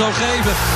zal geven.